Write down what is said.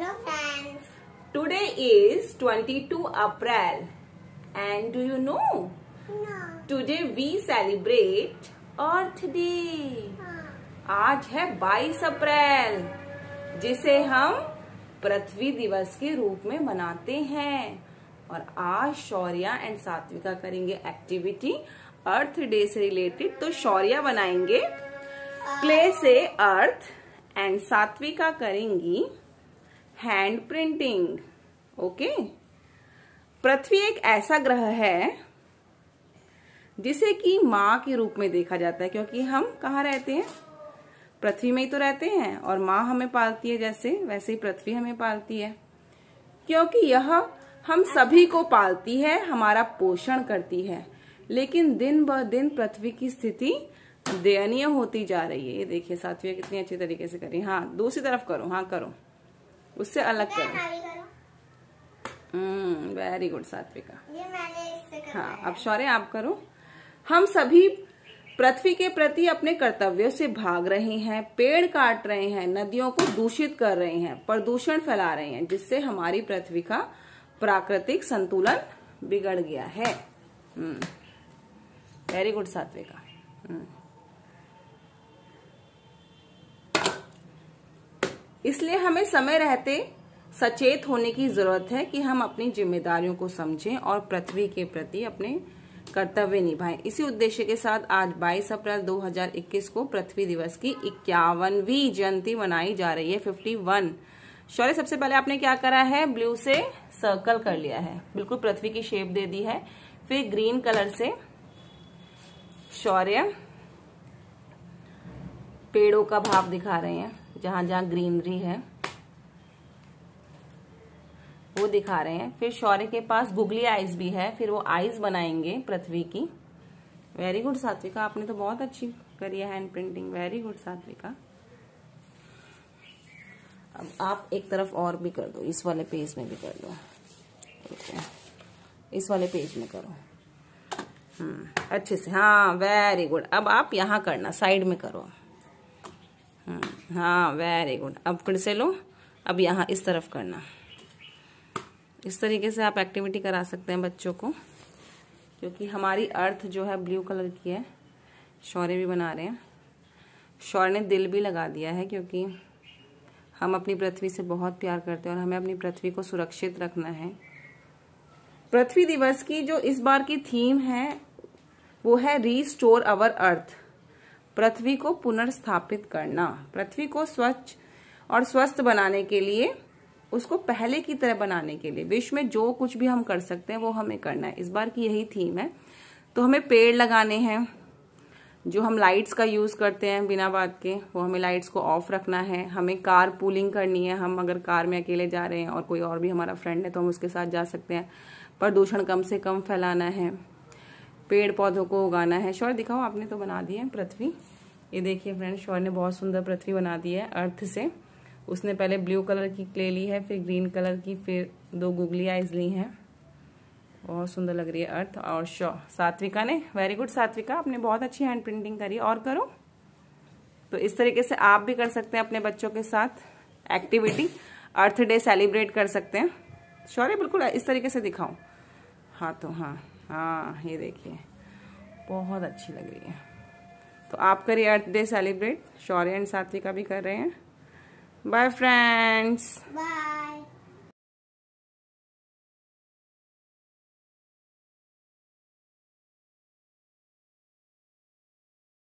Hello friends. Today is 22 April. And do you know? No. today we celebrate Earth Day. आज है 22 अप्रैल जिसे हम पृथ्वी दिवस के रूप में मनाते हैं। और आज शौर्या एंड सात्विका करेंगे एक्टिविटी अर्थ डे से रिलेटेड तो शौर्या बनाएँगे। क्ले से अर्थ एंड सात्विका करेंगी। हैंड प्रिंटिंग ओके पृथ्वी एक ऐसा ग्रह है जिसे कि माँ के रूप में देखा जाता है, क्योंकि हम कहाँ रहते हैं? पृथ्वी में ही तो रहते हैं, और माँ हमें पालती है जैसे, वैसे ही पृथ्वी हमें पालती है। क्योंकि यह हम सभी को पालती है, हमारा पोषण करती है। लेकिन दिन ब दिन पृथ्वी की स्थिति दयनीय होती जा रही है। ये देखिए साथी कितनी अच्छी तरीके से करी। हाँ दूसरी तरफ़ करो हाँ करो। उससे अलग करो। Hmm very good Satvika. हाँ अब शौर्य आप करो। हम सभी पृथ्वी के प्रति अपने कर्तव्यों से भाग रहे हैं पेड़ काट रहे हैं नदियों को दूषित कर रहे हैं प्रदूषण फैला रहे हैं जिससे हमारी पृथ्वी का प्राकृतिक संतुलन बिगड़ गया है। Very good Satvika. इसलिए हमें समय रहते सचेत होने की ज़रूरत है कि हम अपनी जिम्मेदारियों को समझें और पृथ्वी के प्रति अपने कर्तव्य निभाएँ। इसी उद्देश्य के साथ आज 22 अप्रैल 2021 को पृथ्वी दिवस की इक्यावनवी जयंती मनाई जा रही है 51 शौर्य, सबसे पहले आपने क्या करा है? ब्लू से सर्कल कर लिया है। बिल्कुल पृथ्वी की शेप दे दी है। फिर ग्रीन कलर से शौर्य, पेड़ों का भाव दिखा रहे हैं। जहाँ जहाँ ग्रीनरी है, वो दिखा रहे हैं। फिर शौर्य के पास गुगली आइज़ भी है, फिर वो आइज़ बनाएँगे पृथ्वी की। वेरी गुड सात्विका, आपने तो बहुत अच्छी करी है hand printing very good Satvika. अब आप एक तरफ़ और भी कर दो, इस वाले पेज में भी कर दो। इस वाले पेज में करो। हम्म अच्छे से। हाँ वेरी गुड अब आप यहाँ करना साइड में करो। हाँ वेरी गुड अब फिर से लो। अब यहाँ इस तरफ़ करना। इस तरीके से आप एक्टिविटी करा सकते हैं बच्चों को, क्योंकि हमारी अर्थ जो है ब्लू कलर की है। शौर्य भी बना रहे हैं। शौर्य ने दिल भी लगा दिया है, क्योंकि हम अपनी पृथ्वी से बहुत प्यार करते हैं और हमें अपनी पृथ्वी को सुरक्षित रखना है। पृथ्वी दिवस की जो इस बार की थीम है, वो है रीस्टोर अवर अर्थ पृथ्वी को पुनर्स्थापित करना, पृथ्वी को स्वच्छ और स्वस्थ बनाने के लिए, उसको पहले की तरह बनाने के लिए। विश्व में जो कुछ भी हम कर सकते हैं, वो हमें करना है। इस बार की यही थीम है। तो हमें पेड़ लगाने हैं, जो हम लाइट्स का यूज़ करते हैं बिना बात के। वो हमें लाइट्स को ऑफ़ रखना है। हमें कार पूलिंग करनी है। हम अगर कार में अकेले जा रहे हैं और कोई और भी हमारा फ्रेंड है तो हम उसके साथ जा सकते हैं। प्रदूषण कम से कम फैलाना है। पेड़ पौधों को उगाना है। शौर दिखाओ, आपने तो बना दी है पृथ्वी। ये देखिए फ्रेंड शौर ने बहुत सुंदर पृथ्वी बना दी है अर्थ से। उसने पहले ब्लू कलर की क्ले ली है, फिर ग्रीन कलर की, फिर दो गुगली आइज़ ली हैं। बहुत सुंदर लग रही है अर्थ और शो। सात्विका ने वेरी गुड सात्विका, आपने बहुत अच्छी हैंड प्रिंटिंग करी। और करो। तो इस तरीके से आप भी कर सकते हैं अपने बच्चों के साथ एक्टिविटी अर्थ डे सेलिब्रेट कर सकते हैं। शौर्य, बिल्कुल इस तरीके से दिखाऊँ हाँ तो हाँ। हाँ ये देखिए। बहुत अच्छी लग रही है। तो आप करिए earth day celebrate. Shaurya and का भी कर रहे हैं। Bye friends Bye.